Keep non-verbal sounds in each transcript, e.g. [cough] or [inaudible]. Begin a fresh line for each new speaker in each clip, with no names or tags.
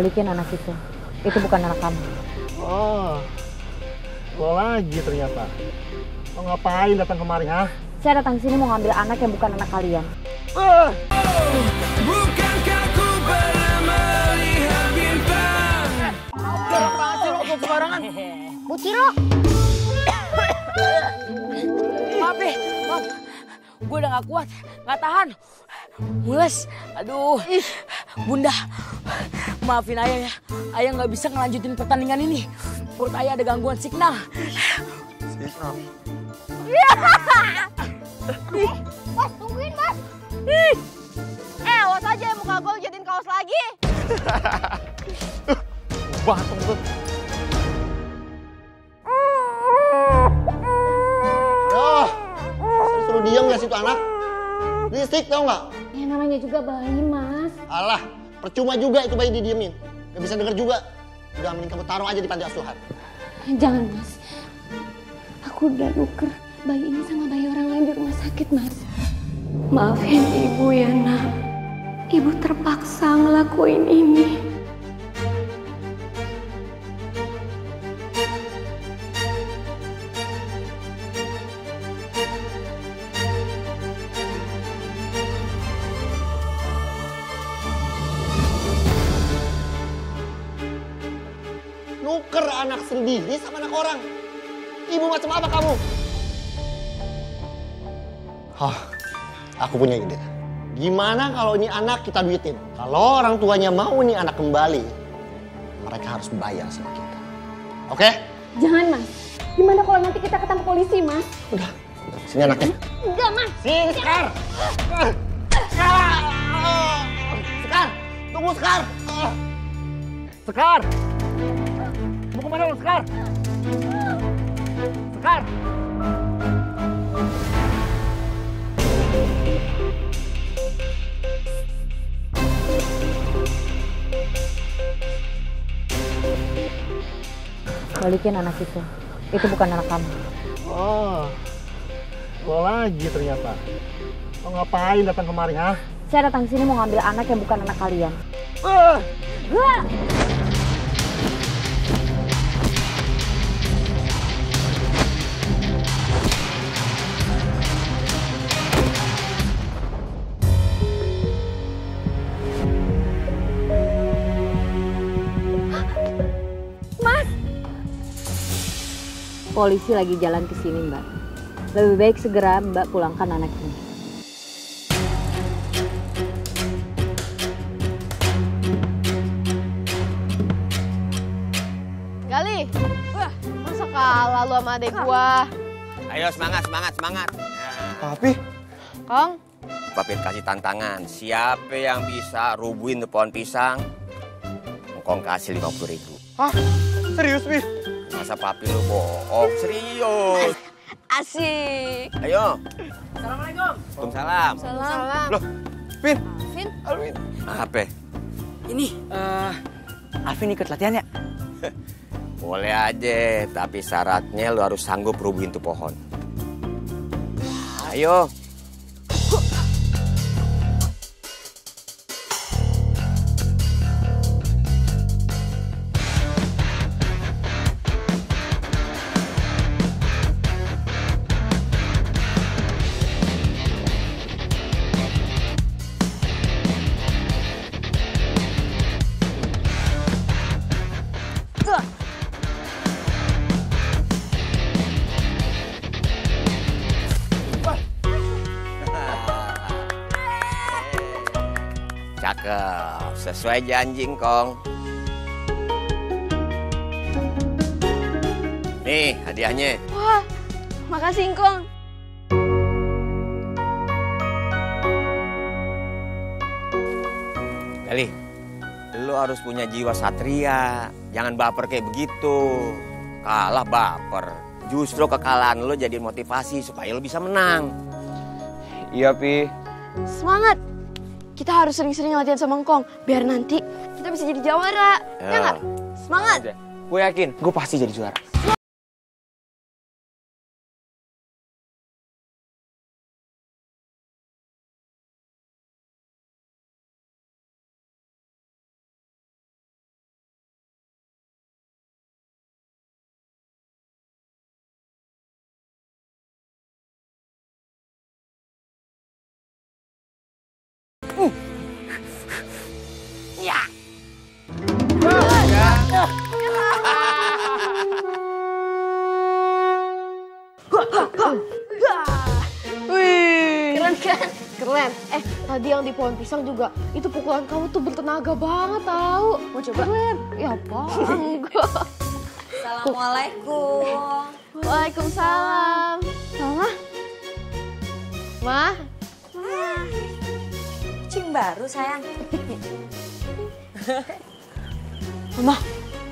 Balikin anak itu. Itu bukan anak kamu.
Oh, lo lagi ternyata. Lo ngapain datang kemari, ha?
Saya datang sini mau ngambil anak yang bukan anak kalian.
Ah!
Bukankah ku pernah melihat bintang
Bu Ciro!
Maaf deh, maaf. Gue udah gak kuat, gak tahan. Mules, aduh. Bunda, maafin ayah ya. Ayah gak bisa ngelanjutin pertandingan ini. Perut ayah ada gangguan signal.
Mas, tungguin mas. Eh, awas aja muka gue jadiin kaos lagi. [laughs]
Batung tuh. Oh, suruh diam gak sih tuh anak? Listrik tau nggak?
Ya namanya juga bayi, Mas.
Alah, percuma juga itu bayi didiemin. Gak bisa denger juga. Udah mending kamu taruh aja di panti asuhan.
Jangan, Mas. Aku udah nuker bayi ini sama bayi orang lain di rumah sakit, Mas. Maafin ibu ya, nak. Ibu terpaksa ngelakuin ini.
Nuker anak sendiri sama anak orang. Ibu macam apa kamu? Hah, aku punya ide. Gimana kalau ini anak kita duitin? Kalau orang tuanya mau ini anak kembali, mereka harus bayar sama kita. Oke?
Jangan, Mas. Gimana kalau nanti kita ketemu polisi, Mas?
Udah, sini anaknya.
Enggak, Mas.
Sini, Sekar! Sekar! Tunggu, Sekar! Sekar! Ke mana lu, Sekar? Sekar!
Balikin anak itu. Itu bukan anak kamu.
Oh, lo lagi ternyata. Lo ngapain datang kemari, ha?
Saya datang sini mau ngambil anak yang bukan anak kalian.
Ah!
Polisi lagi jalan ke sini, Mbak. Lebih baik segera Mbak pulangkan anak ini.
Gali, wah, masa kalah lu sama adek gua?
Ayo semangat, semangat, semangat.
Papi,
Kong,
Papin kasih tantangan. Siapa yang bisa rubuhin pohon pisang? Engkong kasih 50 ribu.
Hah? Serius, Pi?
Masa papi lu bohong? Serius.
asik.
Ayo. Assalamualaikum. Waalaikumsalam.
Salam.
Loh, Pin.
Vin,
Alvin.
Apa?
Ini, eh Alvin ikut latihan ya? [laughs]
Boleh aja, tapi syaratnya lu harus sanggup rubuhin tuh pohon. Ayo. Sesuai janji Kong. Nih hadiahnya.
Wah, makasih Kong.
Kali, lu harus punya jiwa satria. Jangan baper kayak begitu. Kalah baper. Justru kekalahan lu jadi motivasi supaya lu bisa menang.
Iya, Pi.
Semangat. Kita harus sering-sering latihan sama Kong, biar nanti kita bisa jadi jawara. Ya
Ya.
Semangat.
Gue yakin, gue pasti jadi juara.
Tadi yang di pohon pisang juga, itu pukulan kamu tuh bertenaga banget tahu. Mau coba? Keren. Ya apa? [laughs] Enggak.
Assalamualaikum.
Waalaikumsalam. Mama? Ma?
Kucing baru sayang.
Mama,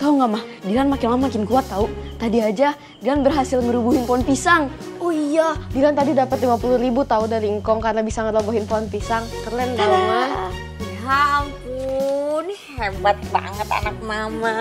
tahu nggak mah? Dilan makin lama makin kuat tahu. Tadi aja Dilan berhasil ngerubuhin pohon pisang. Oh iya, Dilan tadi dapat 50 ribu tahu dari Ingkong karena bisa ngerobohin pohon pisang. Keren tau mah.
Ya ampun, hebat banget anak mama.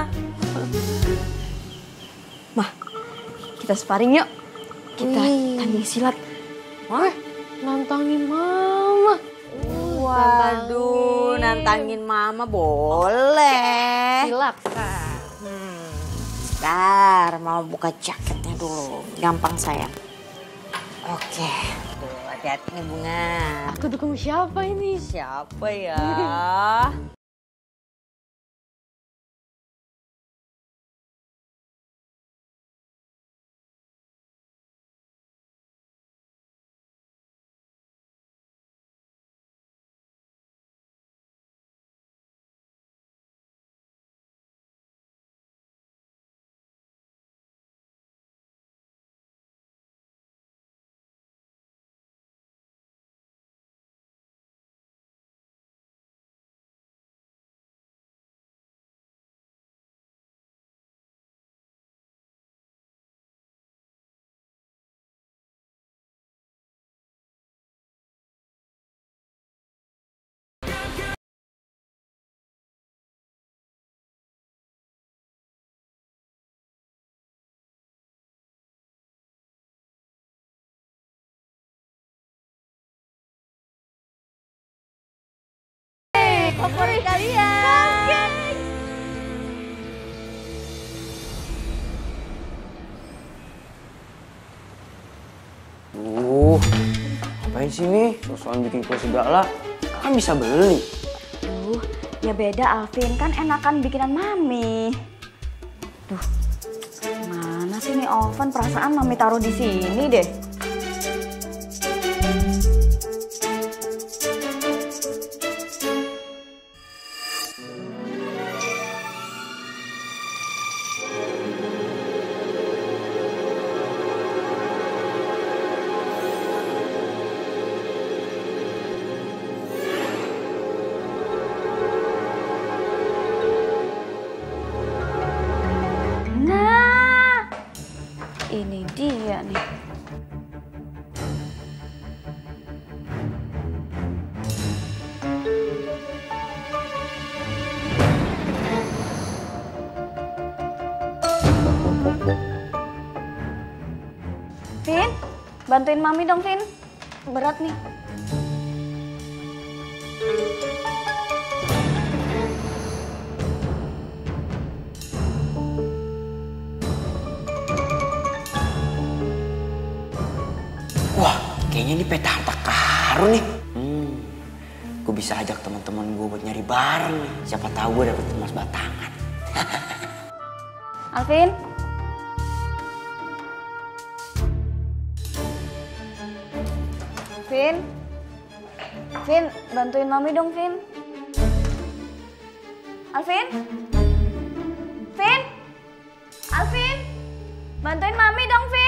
[laughs]
Mah, kita sparring yuk. Kita tanding silat. Wah, nantangin mama.
Waduh, nantangin mama boleh.
Silakan.
Bentar, mau buka jaketnya dulu. Gampang sayang. Oke. Tuh, hati-hati nih bunga.
Aku dukung siapa ini?
Siapa ya? [laughs]
Favorit kalian.
Uh, ngapain sih nih? Sosokan bikin kue segala. Kan bisa beli.
Duh, ya beda Alvin, kan enakan bikinan mami. Duh, mana sih nih oven? Perasaan mami taruh di sini deh. Ini dia nih. Vin, bantuin mami dong, Vin. Berat nih.
Kayaknya ini peta harta karun nih. Hmm, gue bisa ajak teman-teman gue buat nyari bareng nih. Siapa tahu gue dapet emas batangan. [laughs]
Alvin. Vin. Vin, bantuin mami dong, Vin. Alvin. Vin. Alvin. Bantuin mami dong, Vin.